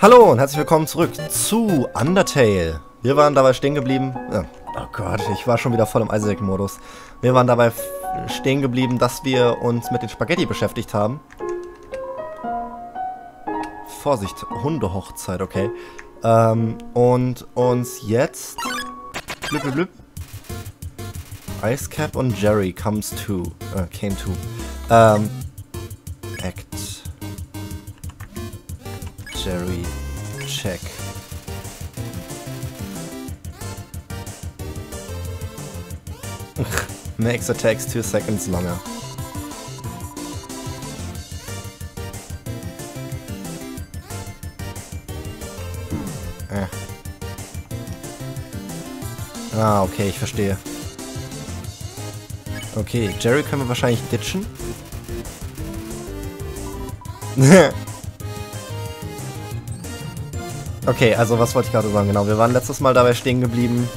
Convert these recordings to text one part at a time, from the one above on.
Hallo und herzlich willkommen zurück zu Undertale. Wir waren dabei stehen geblieben. Ja, oh Gott, ich war schon wieder voll im Isaac-Modus. Wir waren dabei stehen geblieben, dass wir uns mit den Spaghetti beschäftigt haben. Vorsicht, Hundehochzeit, okay. Ähm, und uns jetzt... Blüpp, blüpp, blüpp. Icecap und Jerry comes to. Äh, came to. Ähm, Act. Jerry. Check. Makes attacks two seconds longer. Äh. Ah, okay, ich verstehe. Okay, Jerry können wir wahrscheinlich ditchen. okay, also was wollte ich gerade sagen? Genau, wir waren letztes Mal dabei stehen geblieben,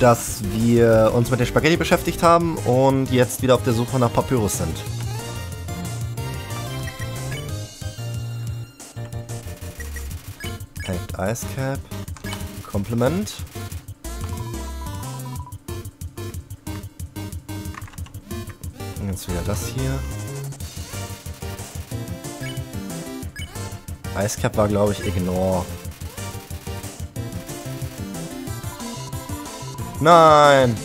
dass wir uns mit den Spaghetti beschäftigt haben und jetzt wieder auf der Suche nach Papyrus sind. Act Ice Cap. Compliment. Jetzt wieder das hier. Icecap war, glaube ich, Ignore. Nein!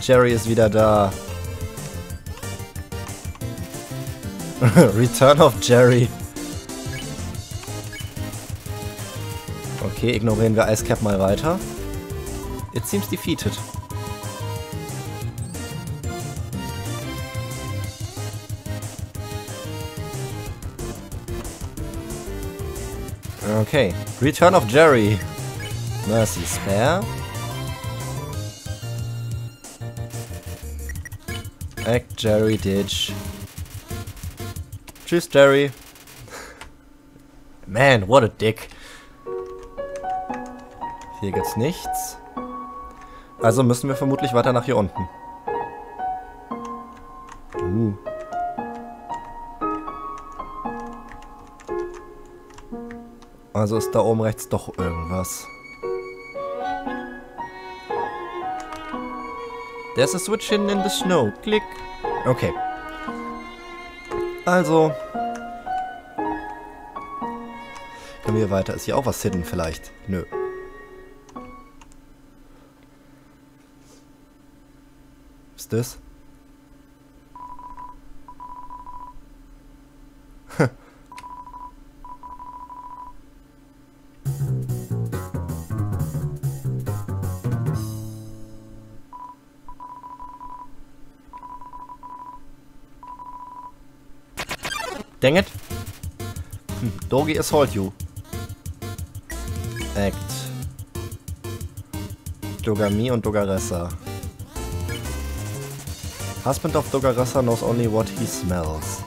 Jerry ist wieder da. Return of Jerry. Okay, ignorieren wir Icecap mal weiter. It seems defeated. Okay. Return of Jerry. Mercy Spare. Act Jerry Ditch. Tschüss, Jerry. Man, what a dick. Hier gibt's nichts. Also müssen wir vermutlich weiter nach hier unten. Uh. Also ist da oben rechts doch irgendwas. There's a switch hidden in the snow. Klick. Okay. Also. Können wir weiter. Ist hier auch was hidden vielleicht? Nö. Ist das? Dang it. Hm, Dogi assault you. Act. Dogami und Dogaressa. Husband of Dogaressa knows only what he smells.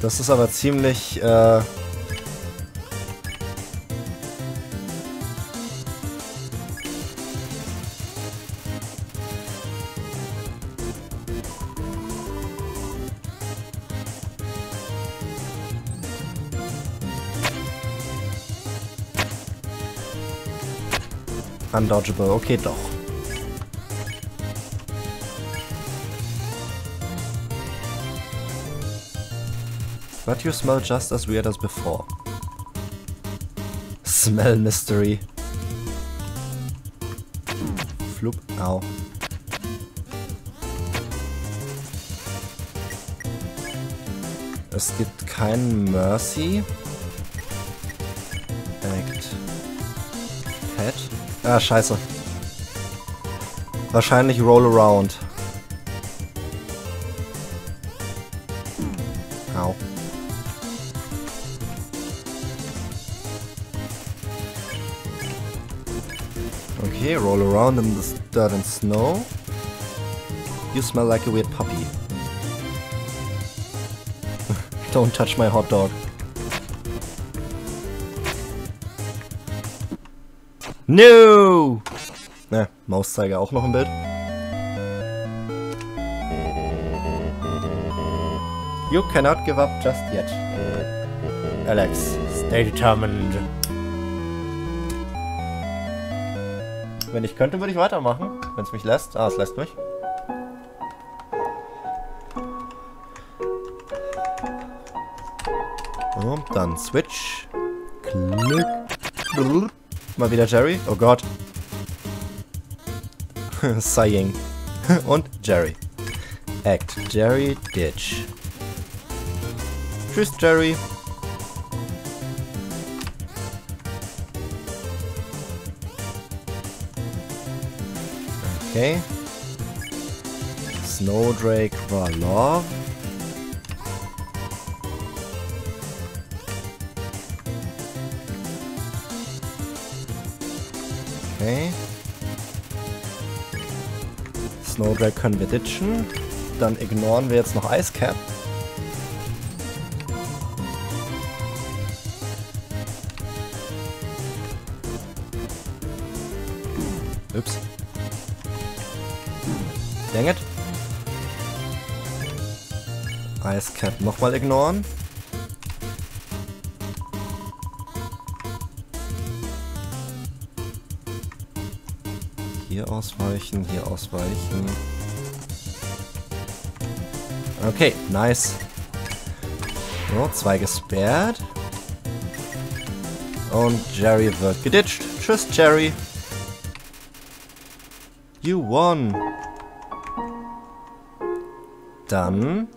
Das ist aber ziemlich, äh Undodgeable, okay doch. But you smell just as weird as before. Smell mystery. Flup, au. Es gibt kein Mercy. Ah, scheiße. Wahrscheinlich Roll Around. Au. Okay, roll around in the dirt and snow. You smell like a weird puppy. Don't touch my hot dog. No! Ne, Mauszeiger auch noch im Bild. You cannot give up just yet. Alex, stay determined. Wenn ich könnte, würde ich weitermachen. Wenn es mich lässt. Ah, es lässt mich. So, dann Switch. Klick. Mal wieder Jerry. Oh Gott. Sighing. Und Jerry. Act. Jerry Ditch. Tschüss, Jerry. Okay. Snowdrake war Okay. Snowdrake können wir ditchen. Dann ignoren wir jetzt noch Ice Cap. Ups. Dang it. Ice Cap nochmal ignoren. Hier ausweichen, hier ausweichen. Okay, nice. So, zwei gesperrt. Und Jerry wird geditcht. Tschüss, Jerry. You won. Dann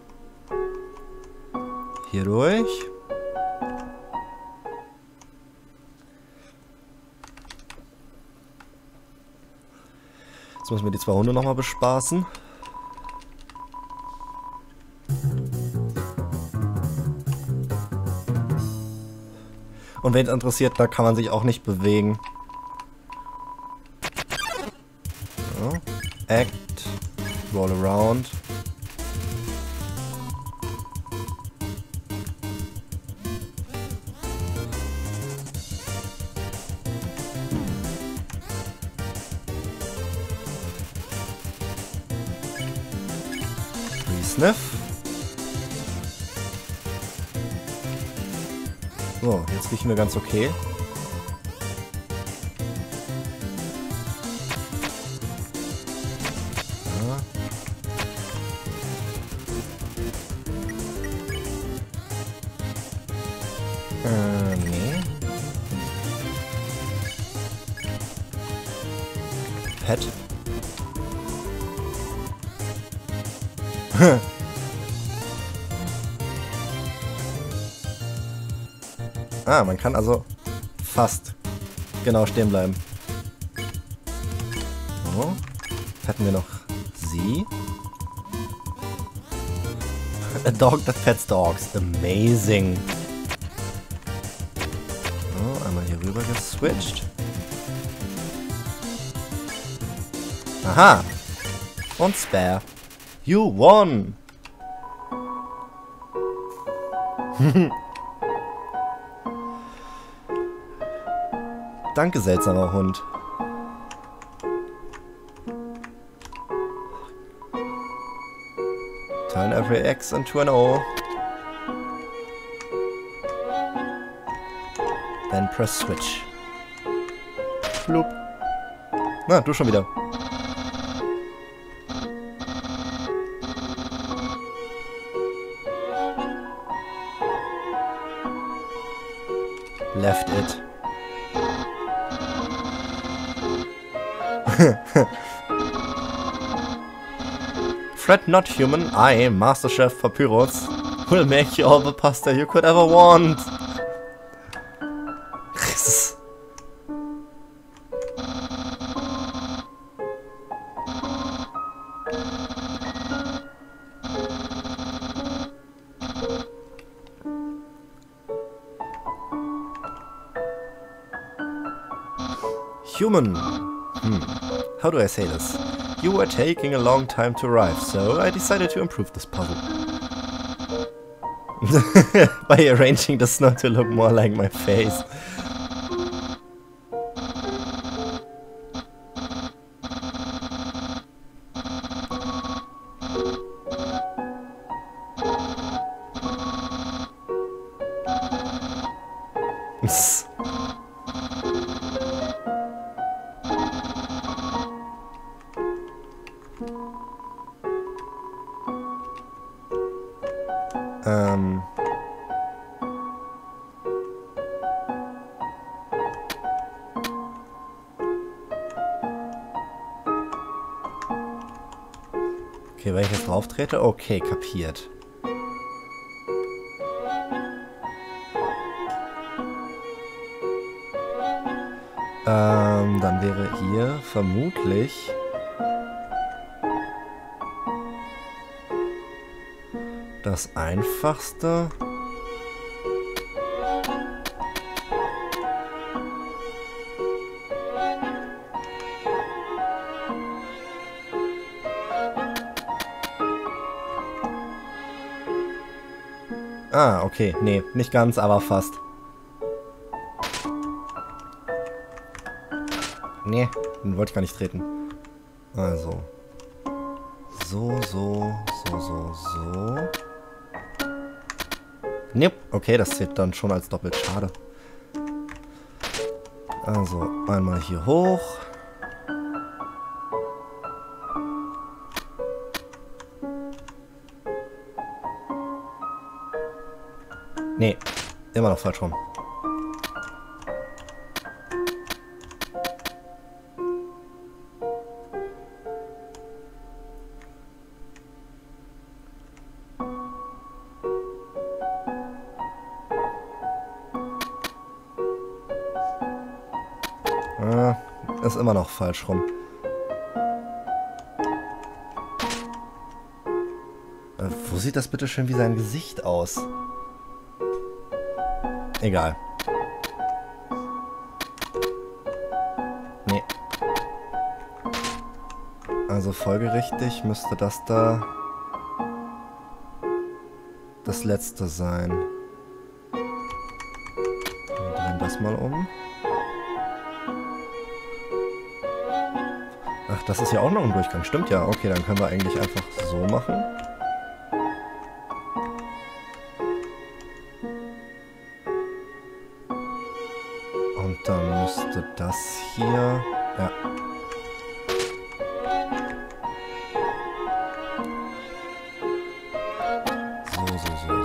hier durch. Jetzt müssen wir die zwei Hunde nochmal bespaßen. Und wenn es interessiert, da kann man sich auch nicht bewegen. So. Act. Roll around. Sniff. So, jetzt riechen wir ganz okay. Ah, man kann also fast genau stehen bleiben. So. Hätten wir noch sie. A dog that pets dogs. Amazing. So, einmal hier rüber geswitcht. Aha. Und Spare. You won! Danke, seltsamer Hund. Turn every X into an O. Then press switch. Blub. Na, du schon wieder. Fret not human, I, am Master Chef Papyrus, will make you all the pasta you could ever want. Human. Hmm. How do I say this? You were taking a long time to arrive, so I decided to improve this puzzle. By arranging the snow to look more like my face. Okay, kapiert. Ähm, dann wäre hier vermutlich... Das einfachste... Ah, okay. Nee, nicht ganz, aber fast. Nee, den wollte ich gar nicht treten. Also. So, so, so, so, so. Nope. Okay, das zählt dann schon als doppelt. Schade. Also, einmal hier hoch. Nee, immer noch falsch rum. Ah, ist immer noch falsch rum. Äh, wo sieht das bitte schön wie sein Gesicht aus? Egal. Nee. Also folgerichtig müsste das da das letzte sein. Wir drehen das mal um. Ach, das ist ja auch noch ein Durchgang. Stimmt ja. Okay, dann können wir eigentlich einfach so machen.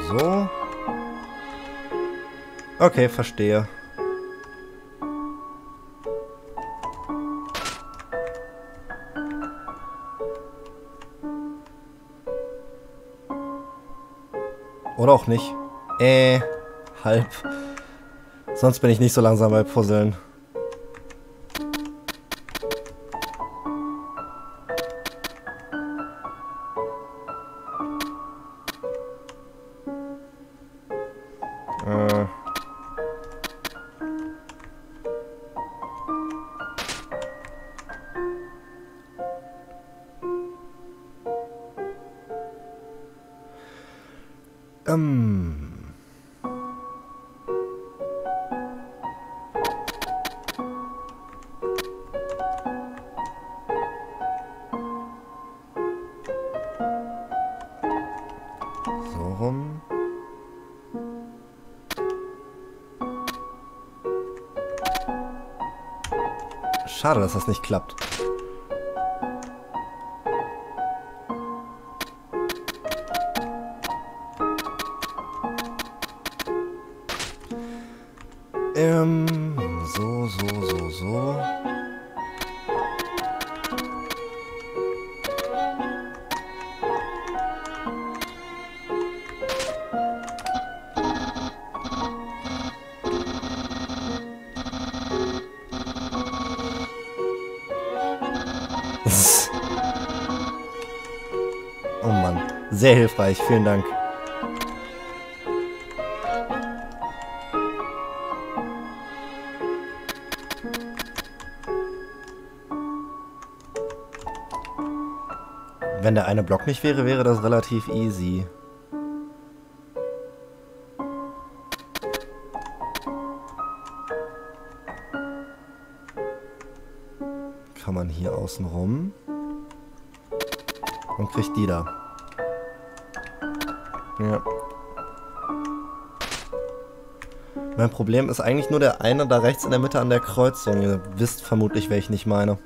So. Okay, verstehe. Oder auch nicht. Äh, halb. Sonst bin ich nicht so langsam bei Puzzeln. Schade, dass das nicht klappt. Vielen Dank. Wenn der eine Block nicht wäre, wäre das relativ easy. Kann man hier außen rum. Und kriegt die da. Ja. Mein Problem ist eigentlich nur der eine da rechts in der Mitte an der Kreuzung. Ihr wisst vermutlich, wer ich meine.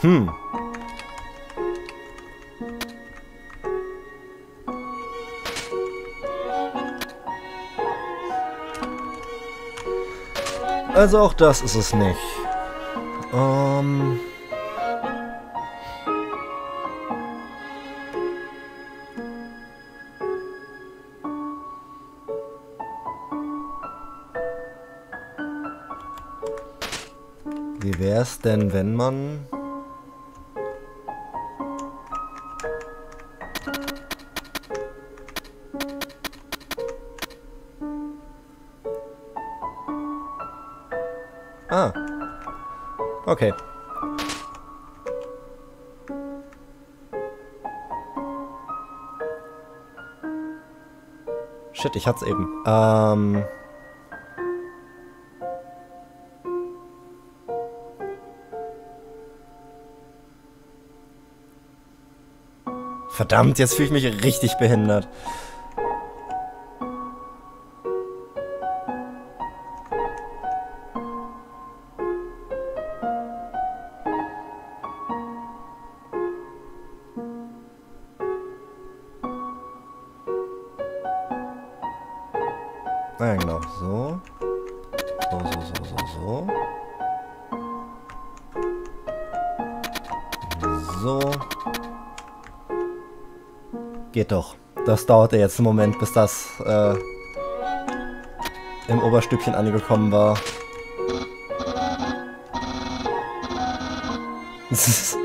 Hm. Also auch das ist es nicht. Ähm... Wie wär's denn, wenn man... Shit, ich hat's eben. Ähm... Verdammt, jetzt fühle ich mich richtig behindert. Geht doch. Das dauerte jetzt einen Moment, bis das äh, im Oberstückchen angekommen war.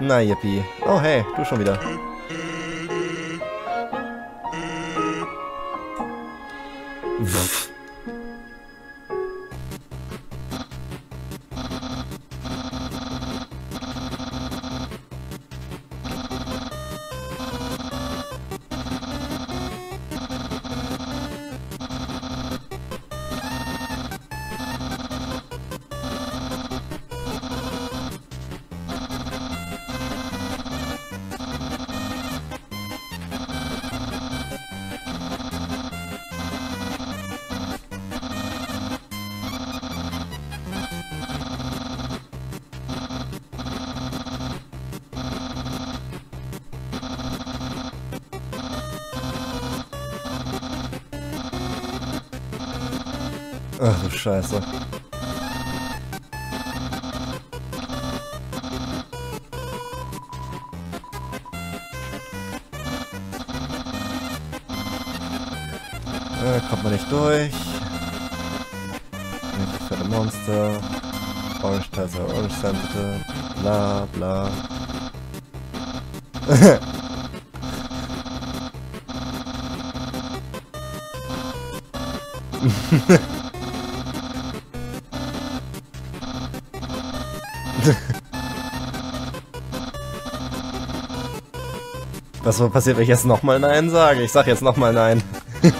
Na, yippie. Oh, hey, du schon wieder. Pff. Scheiße. Äh, kommt man nicht durch. Nicht fette Monster. Orange Taser, Orange Sensitive. Bla bla. Was passiert, wenn ich jetzt nochmal Nein sage? Ich sag jetzt nochmal Nein.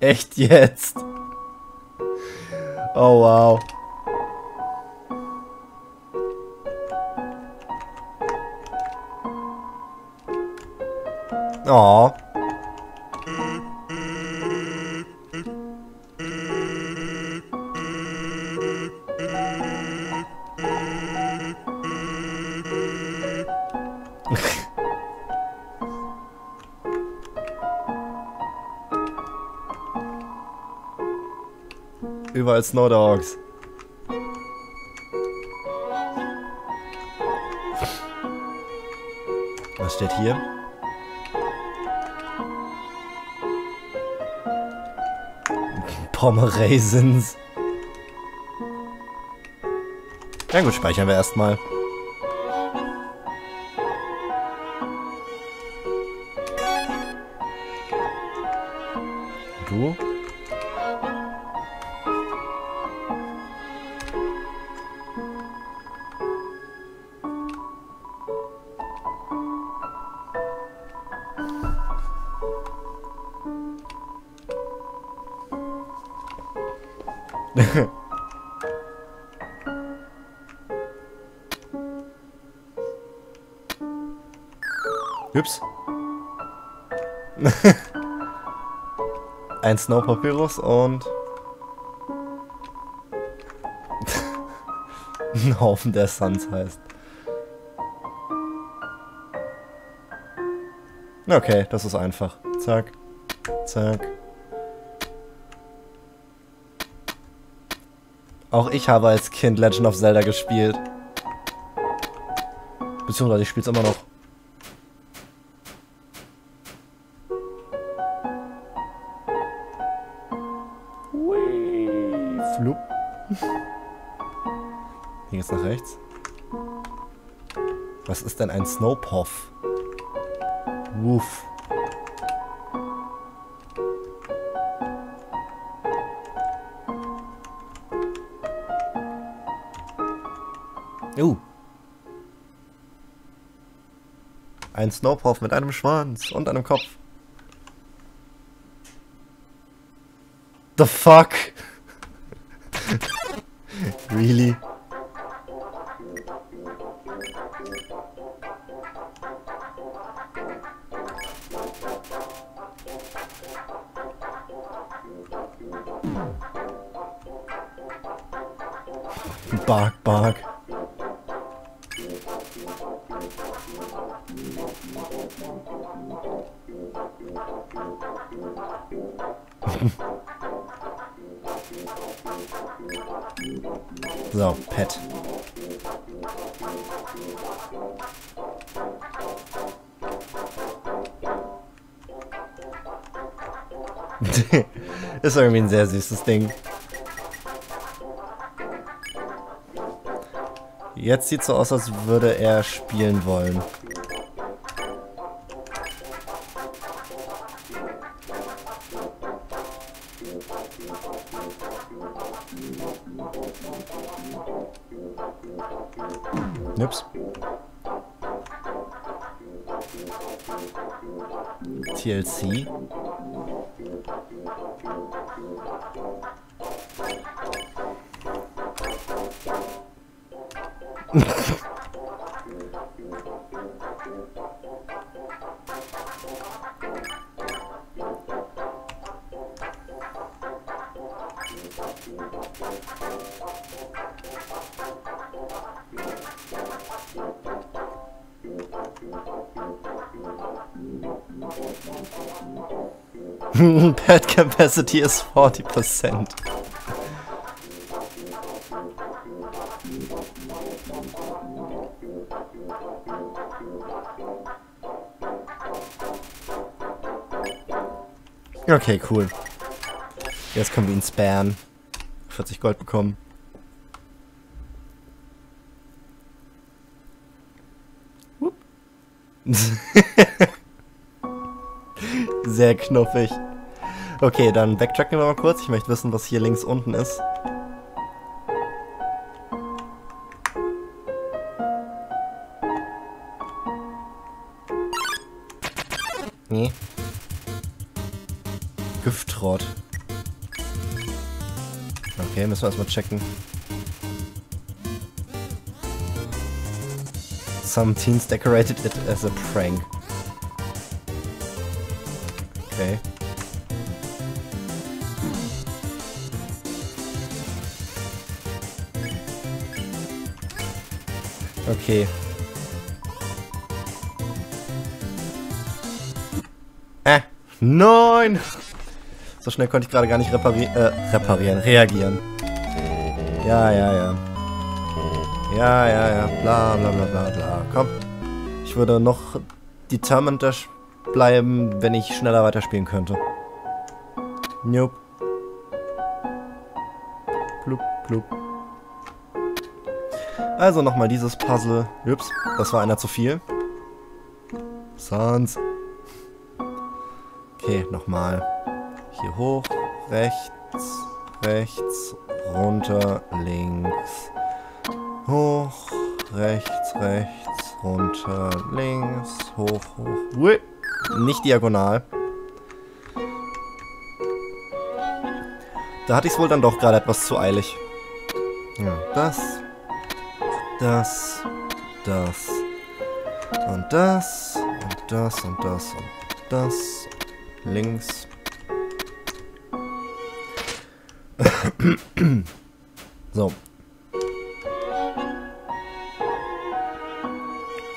Echt jetzt? Oh wow. Oh. Überall Snow Dogs. Was steht hier? Pomerasins. Ja gut, speichern wir erstmal. Ups. Ein Snow Papyrus und ein Haufen der Suns heißt. Okay, das ist einfach. Zack. Zack. Auch ich habe als Kind Legend of Zelda gespielt. Beziehungsweise ich spiele es immer noch. Denn ein Snowpuff? Wuff. Uh. Ein Snowpuff mit einem Schwanz und einem Kopf. The fuck? really? Bark, bark. so, Pet. Ist irgendwie ein sehr süßes Ding. Jetzt sieht so aus, als würde er spielen wollen. Nips. TLC. Pad capacity is 40%. Okay, cool. Jetzt können wir ihn sparen. 40 Gold bekommen. Sehr knuffig. Okay, dann backtracken wir mal kurz. Ich möchte wissen, was hier links unten ist. Müssen wir erstmal checken. Some teens decorated it as a prank. Okay. Okay. Äh, nein! So schnell konnte ich gerade gar nicht repari äh, reparieren, reagieren. Ja, ja, ja. Ja, ja, ja, bla, bla, bla, bla, bla. Komm. Ich würde noch determined bleiben, wenn ich schneller weiterspielen könnte. Nope. Plup, plup. Also nochmal dieses Puzzle. Ups, das war einer zu viel. Sans. Okay, nochmal. Hier hoch, rechts, rechts, runter, links. Hoch, rechts, rechts, runter, links, hoch, hoch. Ui. Nicht diagonal. Da hatte ich es wohl dann doch gerade etwas zu eilig. Ja, das, das, das und das und das und das und das. Links. so.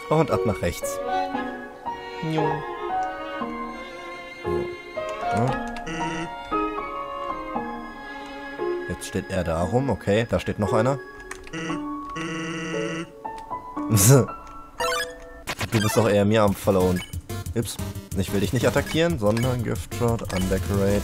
Und ab nach rechts. Jo. Jetzt steht er da rum. Okay, da steht noch einer. du bist doch eher mir am Verloren. Ups. Ich will dich nicht attackieren, sondern Gift Shot, Undecorate.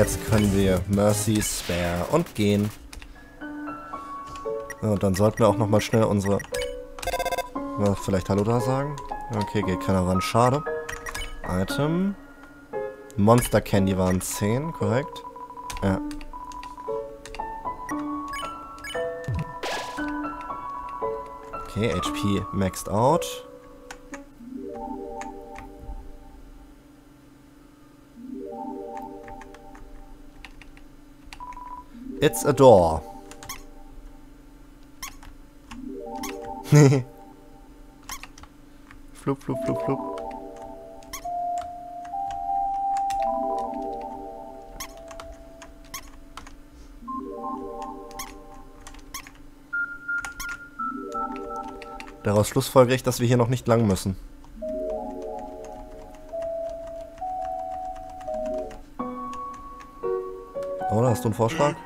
Jetzt können wir Mercy, Spare und gehen. Und dann sollten wir auch nochmal schnell unsere... Vielleicht Hallo da sagen? Okay, geht keiner ran. Schade. Item. Monster Candy waren 10, korrekt? Ja. Okay, HP maxed out. It's a door. flup, flup, flup, flup. Daraus schlussfolgere ich, dass wir hier noch nicht lang müssen. Oder hast du einen Vorschlag?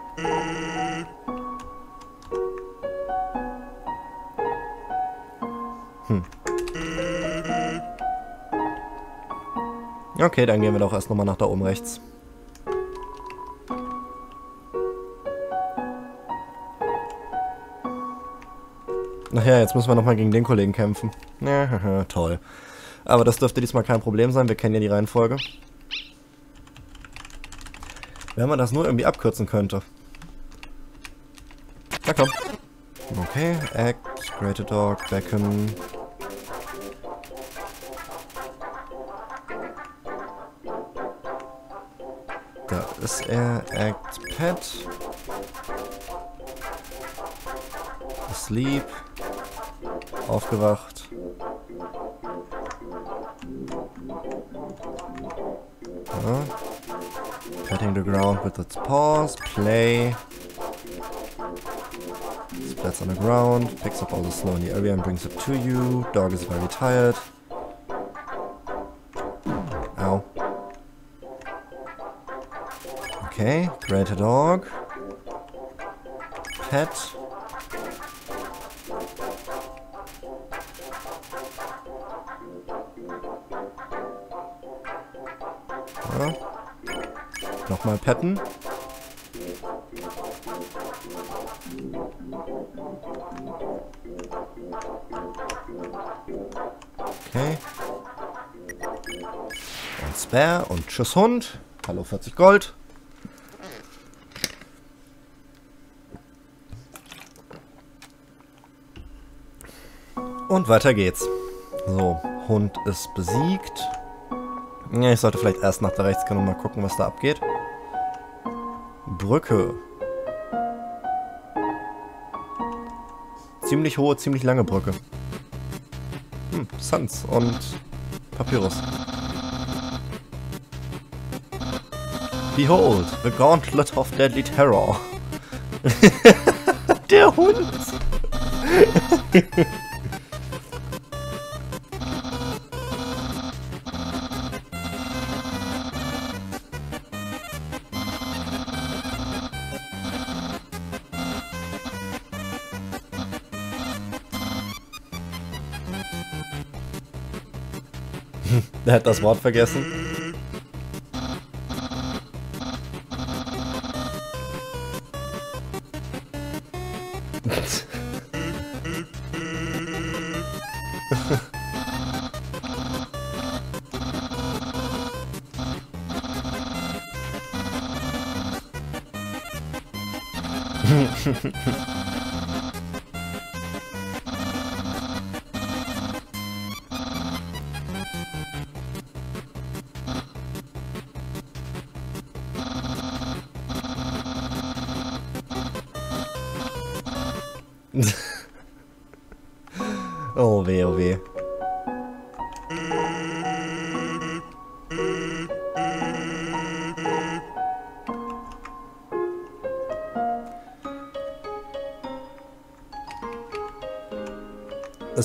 Okay, dann gehen wir doch erst nochmal nach da oben rechts. Ach ja, jetzt müssen wir nochmal gegen den Kollegen kämpfen. Ja, toll. Aber das dürfte diesmal kein Problem sein, wir kennen ja die Reihenfolge. Wenn man das nur irgendwie abkürzen könnte. Na komm. Okay, Act, Greater Dog, Becken. Er, Act, Pet. Asleep. Aufgewacht. Petting the ground with its paws. Play. Splats on the ground. Picks up all the snow in the area and brings it to you. Dog is very tired. Okay, a dog. Pet. Ja. Nochmal petten. Bär und Tschüss Hund. Hallo 40 Gold. Und weiter geht's. So, Hund ist besiegt. Ja, ich sollte vielleicht erst nach der Rechtskante mal gucken, was da abgeht. Brücke. Ziemlich hohe, ziemlich lange Brücke. Hm, Sans und Papyrus. Behold, the Gauntlet of Deadly Terror. Der Hund! Der hat das Wort vergessen.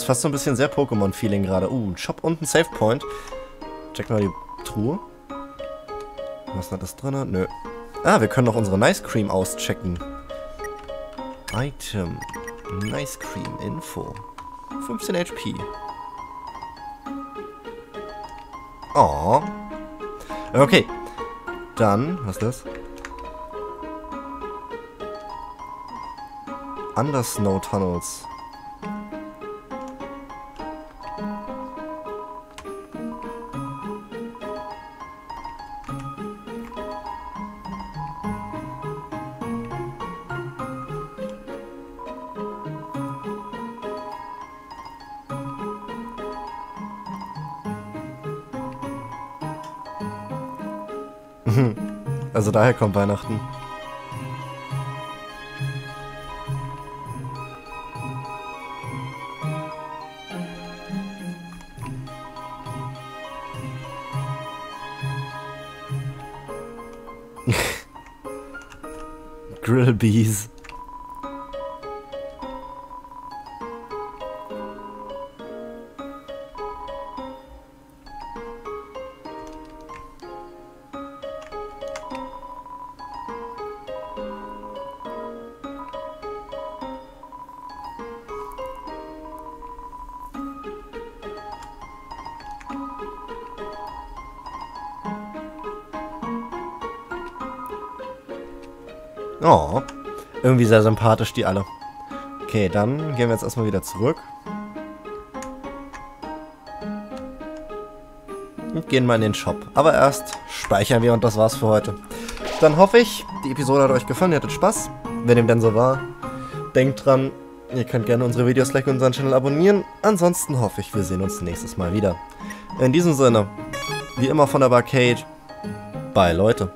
Fast so ein bisschen sehr Pokémon-Feeling gerade. Uh, ein Shop und ein Save Point. Checken wir die Truhe. Was hat das drin? Nö. Ah, wir können noch unsere Nice Cream auschecken. Item. Nice Cream Info. 15 HP. Oh. Okay. Dann, was ist das? Under Snow Tunnels. Also daher kommt Weihnachten. Grill irgendwie sehr sympathisch, die alle. Okay, dann gehen wir jetzt erstmal wieder zurück. Und gehen mal in den Shop. Aber erst speichern wir und das war's für heute. Dann hoffe ich, die Episode hat euch gefallen, ihr hattet Spaß. Wenn dem denn so war, denkt dran, ihr könnt gerne unsere Videos gleich unseren Channel abonnieren. Ansonsten hoffe ich, wir sehen uns nächstes Mal wieder. In diesem Sinne, wie immer von der Barcade, bye Leute.